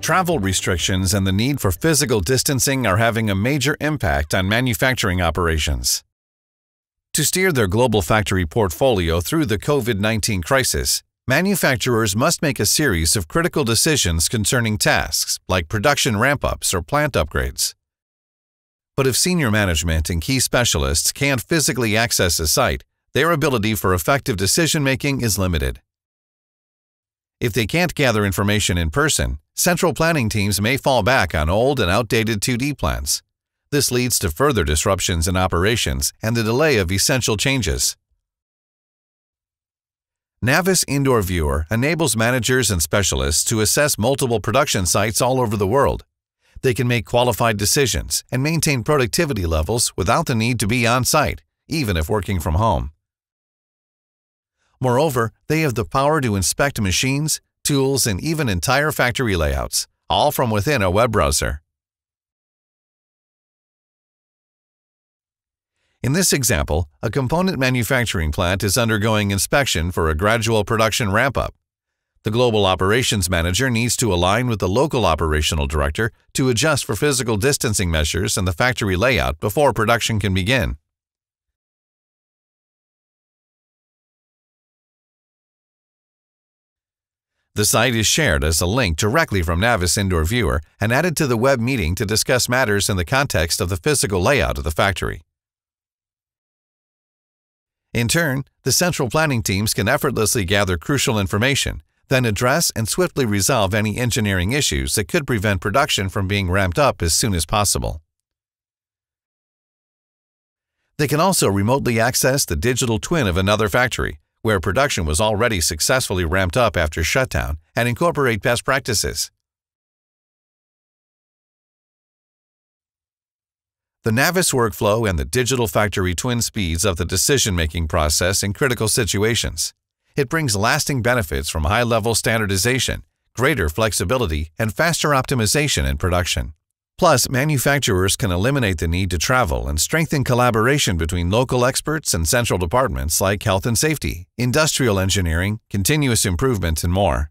Travel restrictions and the need for physical distancing are having a major impact on manufacturing operations. To steer their global factory portfolio through the COVID 19 crisis, manufacturers must make a series of critical decisions concerning tasks like production ramp ups or plant upgrades. But if senior management and key specialists can't physically access a site, their ability for effective decision making is limited. If they can't gather information in person, central planning teams may fall back on old and outdated 2D plans. This leads to further disruptions in operations and the delay of essential changes. NavVis Indoor Viewer enables managers and specialists to assess multiple production sites all over the world. They can make qualified decisions and maintain productivity levels without the need to be on site, even if working from home. Moreover, they have the power to inspect machines, tools, and even entire factory layouts, all from within a web browser. In this example, a component manufacturing plant is undergoing inspection for a gradual production ramp-up. The Global Operations Manager needs to align with the local operational director to adjust for physical distancing measures and the factory layout before production can begin. The site is shared as a link directly from NavVis Indoor Viewer and added to the web meeting to discuss matters in the context of the physical layout of the factory. In turn, the central planning teams can effortlessly gather crucial information, then address and swiftly resolve any engineering issues that could prevent production from being ramped up as soon as possible. They can also remotely access the digital twin of another factory, where production was already successfully ramped up after shutdown, and incorporate best practices. The NavVis workflow and the digital factory twin speeds of the decision-making process in critical situations. It brings lasting benefits from high-level standardization, greater flexibility, and faster optimization in production. Plus, manufacturers can eliminate the need to travel and strengthen collaboration between local experts and central departments like health and safety, industrial engineering, continuous improvement, and more.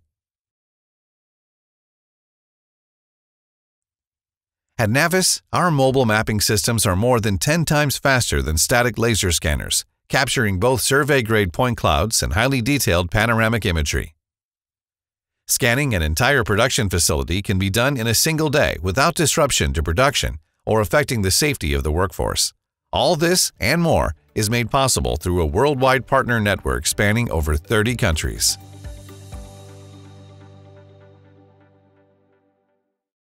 At NavVis, our mobile mapping systems are more than 10 times faster than static laser scanners, capturing both survey-grade point clouds and highly detailed panoramic imagery. Scanning an entire production facility can be done in a single day without disruption to production or affecting the safety of the workforce. All this and more is made possible through a worldwide partner network spanning over 30 countries.